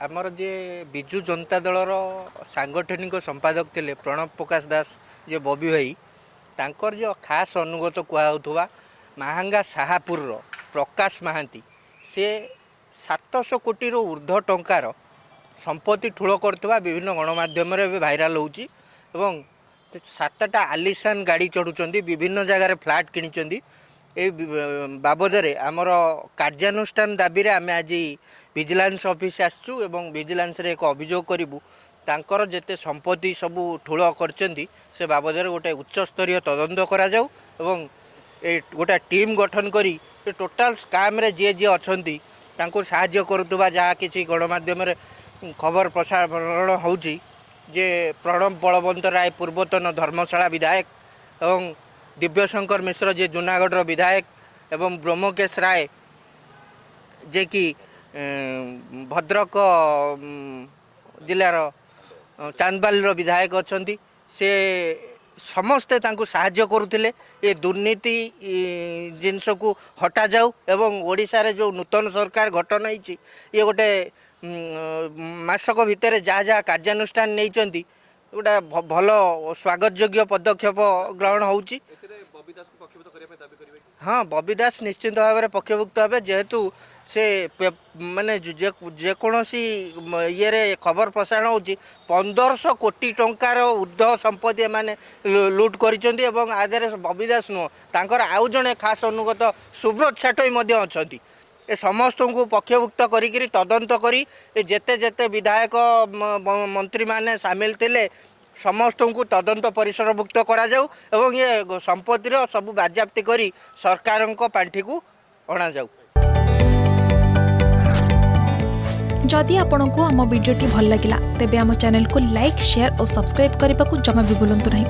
ଆମର ଯିଏ ବିଜୁ ଜନତା ଦଳର ସାଙ୍ଗଠନିକ ସମ୍ପାଦକ ଥିଲେ ପ୍ରଣବ ପ୍ରକାଶ ଦାସ ଯିଏ ବବି ଭାଇ ତାଙ୍କର ଯେଉଁ ଖାସ୍ ଅନୁଗତ କୁହାହେଉଥିବା ମାହାଙ୍ଗା ସାହାପୁରର ପ୍ରକାଶ ମହାନ୍ତି ସେ ସାତଶହ କୋଟିରୁ ଉର୍ଦ୍ଧ୍ୱ ଟଙ୍କାର ସମ୍ପତ୍ତି ଠୁଳ କରୁଥିବା ବିଭିନ୍ନ ଗଣମାଧ୍ୟମରେ ଏବେ ଭାଇରାଲ୍ ହେଉଛି ଏବଂ ସାତଟା ଆଲିସାନ ଗାଡ଼ି ଚଢ଼ୁଛନ୍ତି ବିଭିନ୍ନ ଜାଗାରେ ଫ୍ଲାଟ୍ କିଣିଛନ୍ତି। ବି- ବାବଦରେ ଆମର କାର୍ଯ୍ୟାନୁଷ୍ଠାନ ଦାବିରେ ଆମେ ଆଜି ଭିଜିଲାନ୍ସ ଅଫିସ୍ ଆସିଛୁ ଏବଂ ଭିଜିଲାନ୍ସରେ ଏକ ଅଭିଯୋଗ କରିବୁ। ତାଙ୍କର ଯେତେ ସମ୍ପତ୍ତି ସବୁ ଠୁଳ କରିଛନ୍ତି ସେ ବାବଦରେ ଗୋଟେ ଉଚ୍ଚସ୍ତରୀୟ ତଦନ୍ତ କରାଯାଉ ଏବଂ ଏ ଗୋଟେ ଟିମ୍ ଗଠନ କରି ଏ ଟୋଟାଲ୍ ସ୍କାମ୍ରେ ଯିଏ ଯିଏ ଅଛନ୍ତି ତାଙ୍କୁ ସାହାଯ୍ୟ କରୁଥିବା ଯାହା କିଛି ଗଣମାଧ୍ୟମରେ ଖବର ପ୍ରସାରଣ ହେଉଛି ଯେ ପ୍ରଣବ ବଳବନ୍ତ ରାୟ ପୂର୍ବତନ ଧର୍ମଶାଳା ବିଧାୟକ ଏବଂ ଦିବ୍ୟଶଙ୍କର ମିଶ୍ର ଯିଏ ଜୁନାଗଡ଼ର ବିଧାୟକ ଏବଂ ବ୍ରହ୍ମକେଶ ରାୟ ଯିଏକି ଏଁ, ଭଦ୍ରକ ଜିଲ୍ଲାର ଚାନ୍ଦବାଲିର ବିଧାୟକ ଅଛନ୍ତି। ସେ ସମସ୍ତେ ତାଙ୍କୁ ସାହାଯ୍ୟ କରୁଥିଲେ। ଏ ଦୁର୍ନୀତି ଜିନିଷକୁ ହଟାଯାଉ ଏବଂ ଓଡ଼ିଶାରେ ଯେଉଁ ନୂତନ ସରକାର ଗଠନ ହେଇଛି ଇଏ ଗୋଟେ ମାସକ ଭିତରେ ଯାହା ଯାହା କାର୍ଯ୍ୟାନୁଷ୍ଠାନ ନେଇଛନ୍ତି ଗୋଟେ ଭଲ ସ୍ୱାଗତ ଯୋଗ୍ୟ ପଦକ୍ଷେପ ଗ୍ରହଣ ହେଉଛି। ହଁ ବବି ଦାସ ନିଶ୍ଚିନ୍ତ ଭାବରେ ପକ୍ଷଭୁକ୍ତ ହେବେ। ଯେହେତୁ ସେ ମାନେ ଯେକୌଣସି ଇଏରେ ଖବର ପ୍ରସାରଣ ହେଉଛି ପନ୍ଦରଶହ କୋଟି ଟଙ୍କାର ଉର୍ଦ୍ଧ୍ୱ ସମ୍ପତ୍ତି ଏମାନେ ଲୁଟ୍ କରିଛନ୍ତି ଏବଂ ଆ ଦେହରେ ବବି ଦାସ ନୁହଁ ତାଙ୍କର ଆଉ ଜଣେ ଖାସ୍ ଅନୁଗତ ସୁବ୍ରତ ଛାଟୋଇ ମଧ୍ୟ ଅଛନ୍ତି। ଏ ସମସ୍ତଙ୍କୁ ପକ୍ଷଭୁକ୍ତ କରିକିରି ତଦନ୍ତ କରି ଯେତେ ଯେତେ ବିଧାୟକ ମନ୍ତ୍ରୀମାନେ ସାମିଲ ଥିଲେ ସମସ୍ତଙ୍କୁ ତଦନ୍ତ ପରିସରଭୁକ୍ତ କରାଯାଉ ଏବଂ ଏ ସମ୍ପତ୍ତିର ସବୁ ବାଜ୍ୟାପ୍ତି କରି ସରକାରଙ୍କ ପାଣ୍ଠିକୁ ଅଣାଯାଉ। ଯଦି ଆପଣଙ୍କୁ ଆମ ଭିଡ଼ିଓଟି ଭଲ ଲାଗିଲା ତେବେ ଆମ ଚ୍ୟାନେଲକୁ ଲାଇକ୍ ସେୟାର ଓ ସବସ୍କ୍ରାଇବ୍ କରିବାକୁ ଜମା ବି ଭୁଲନ୍ତୁ ନାହିଁ।